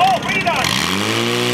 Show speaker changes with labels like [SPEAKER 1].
[SPEAKER 1] Oh, read on.